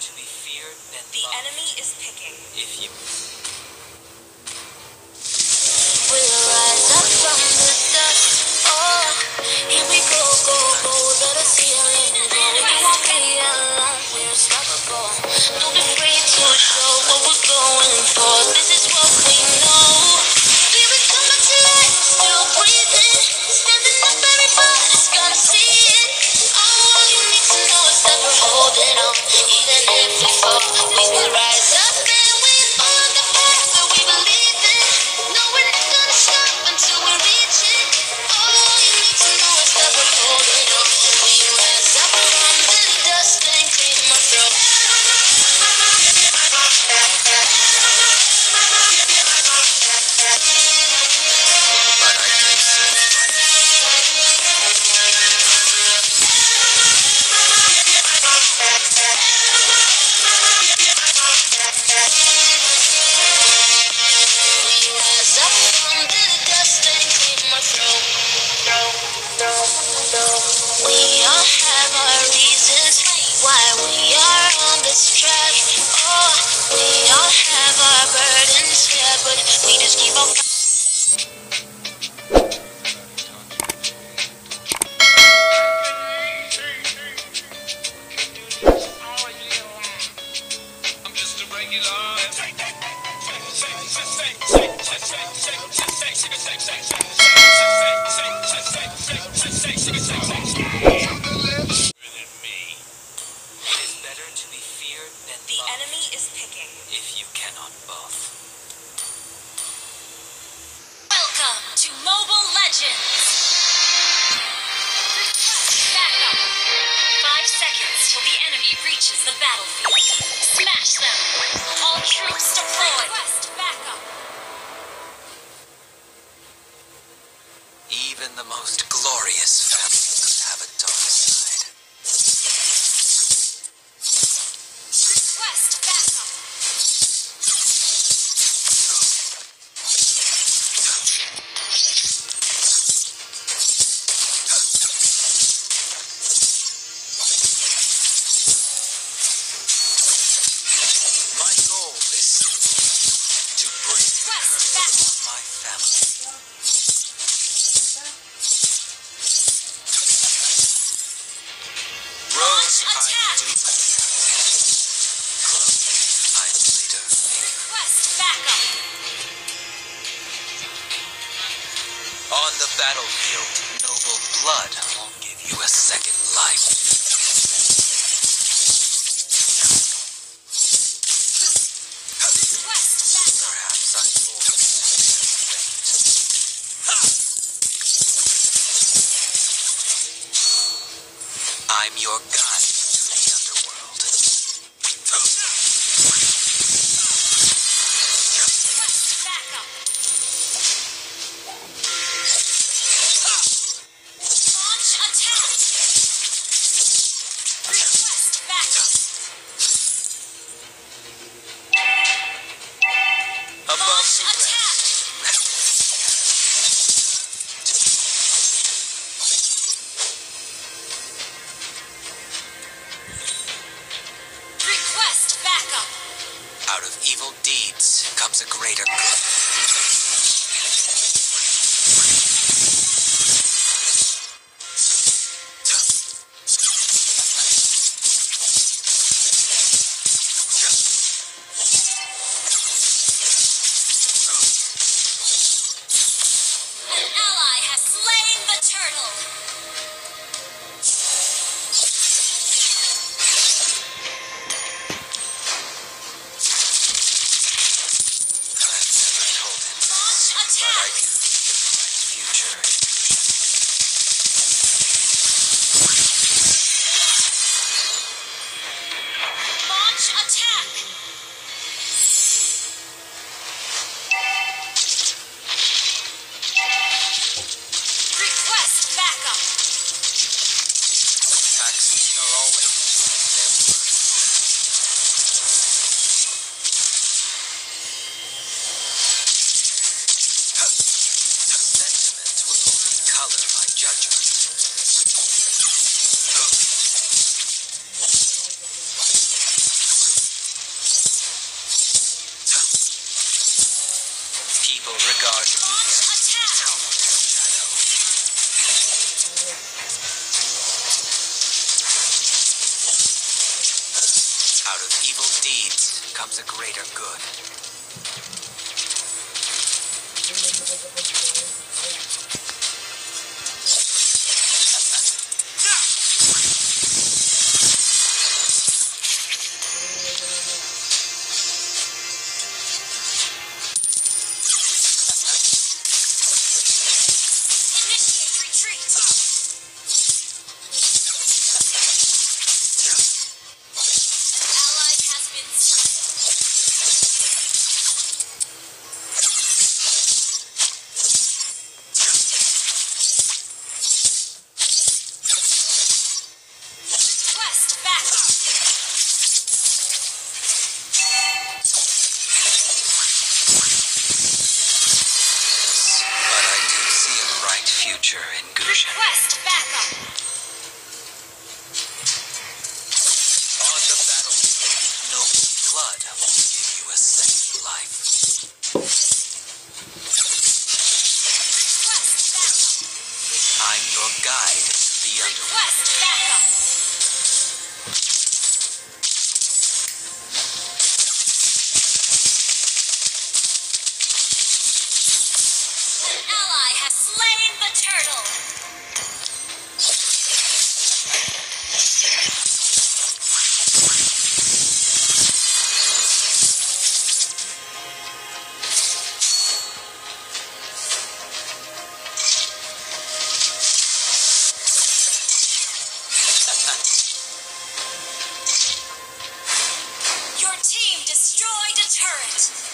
to be feared than The loved. enemy is picking. If you We'll we all have our burdens, yeah, but we just keep on. It enemy the battlefield. Smash them. All troops battlefield, noble blood will give you a second life. I'm your guide people regard me as. Out of evil deeds comes a greater good. Capture and Gusha. Request backup. The turtle. Your team destroyed a turret.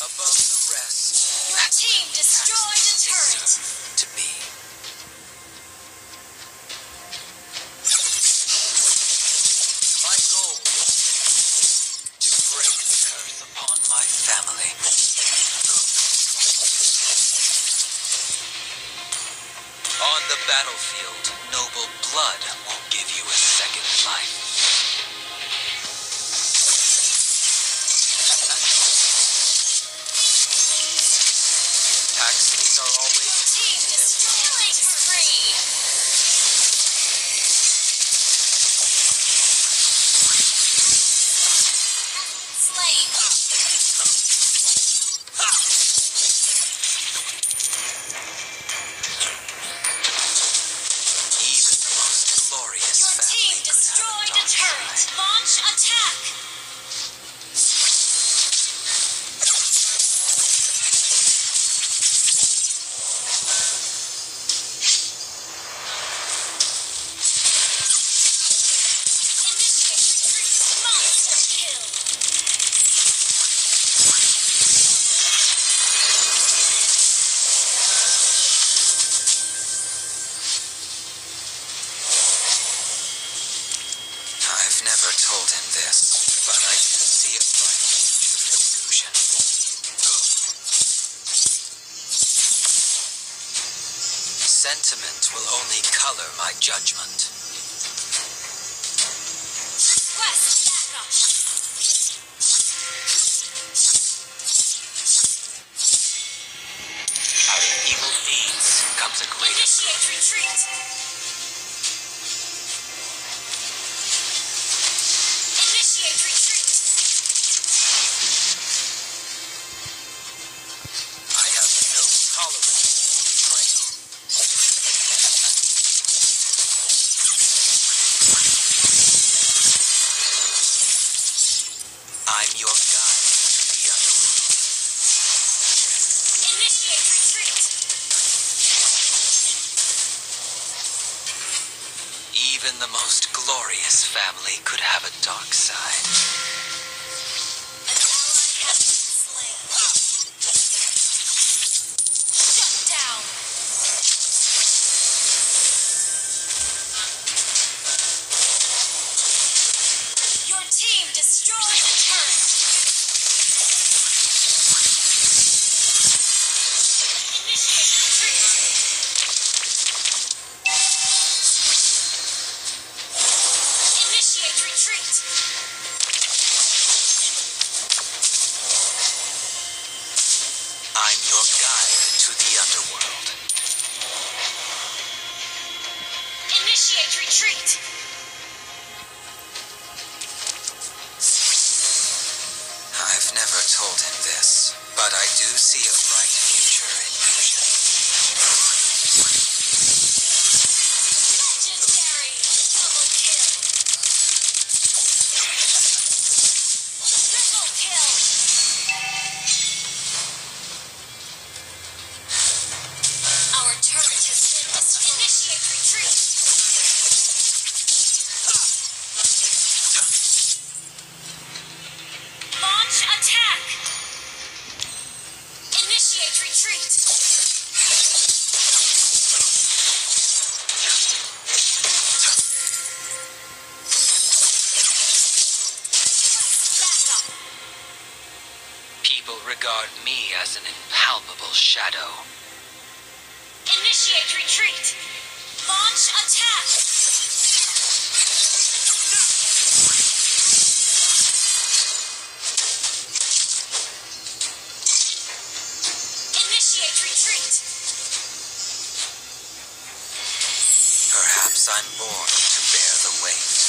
Above the rest. Your team destroyed a turret. To me. On the battlefield, noble blood will give you a second life. Taxis are always... Stealing spree! Slave! Attack! Sentiment will only color my judgment. Request Out of evil deeds comes a Initiate retreat. Even the most glorious family could have a dark side. as an impalpable shadow. Initiate retreat! Launch attack! Initiate retreat! Perhaps I'm born to bear the weight.